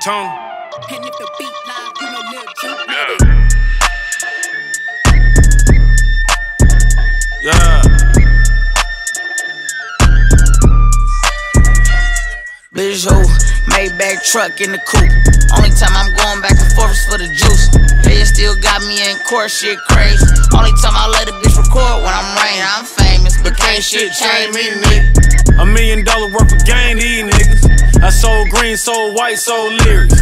Tone. And if the beat live, you know Lil Juke. Yeah. Bitch, who? Maybach truck in the coupe. Only time I'm going back and forth is for the juice. They still got me in court, shit crazy. Only time I let a bitch record when I'm rain. I'm famous, but can't shit change me, nigga. A million dollar worth of gain, these niggas. I sold green, sold white, sold lyrics.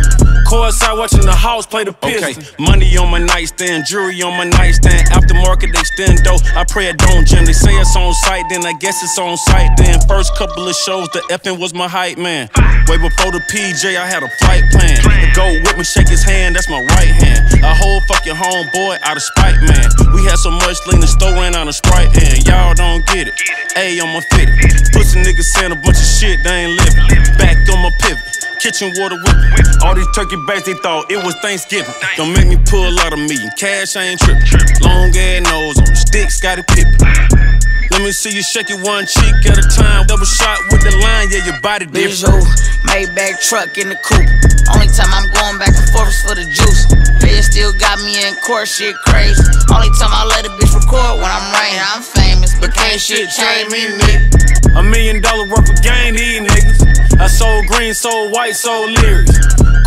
Courtside watching the Hawks play the Pistons. Okay. Money on my nightstand, jewelry on my nightstand. Aftermarket extendo. I pray it don't jam. They say it's on sight, then I guess it's on sight. Then first couple of shows, the FN was my hype man. Way before the PJ, I had a flight plan. The go with me, shake his hand, that's my right hand. A whole fucking homeboy out of spite, man. We had so much lean, the store ran out of Sprite, and y'all don't get it. A on my fitted. Pussy niggas saying a bunch of shit, they ain't living. Back on my pivot. Kitchen water whipping. All these turkey bags, they thought it was Thanksgiving. Don't make me pull out of me. Cash, I ain't tripping. Long ass nose on stick, Scottie Pippen. Let me see you shake it one cheek at a time. Double shot with the line, yeah, your body Bitch, different. who? Maybach truck in the coupe. Only time I'm going back and forth is for the juice. They still got me in court, shit crazy. Only time I let a bitch record when I'm rain. I'm famous, but can't shit change me, nigga. A million dollar worth of gain, these niggas. I sold green, sold white, sold lyrics.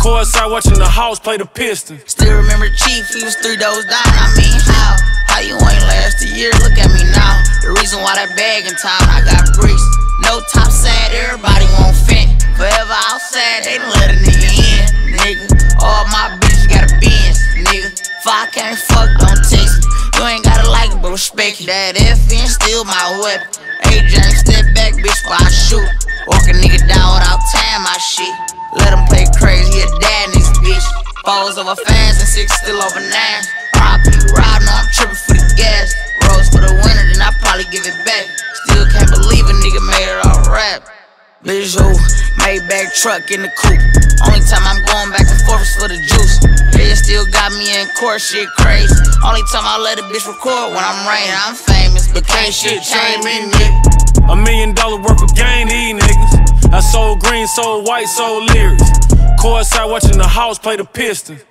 Courtside watching the Hawks play the Pistons. Still remember Chief, he was three doors down. I mean, how? How you ain't last a year? Look at me now. The reason why that bag in town, I got bricks. No top sad, everybody won't fit. Forever outside, they done let a nigga in, nigga. All my bitches got a Benz, nigga. If I can't fuck, don't text me. You ain't gotta like it, but respect it. That FN still my weapon. AJ, step back, bitch, before I shoot. Walk a nigga down without tying my shit. Let him play crazy, he a dad this bitch. Falls over fast and six still over nine. Nigga made it all rap. Bitch, who? Maybach truck in the coupe. Only time I'm going back and forth is for the juice. They still got me in court, shit crazy. Only time I let a bitch record when I'm rain. I'm famous, but can't shit change me, nigga. A million dollar worth of gain, these niggas. I sold green, sold white, sold lyrics. Courtside watching the Hawks play the Pistons.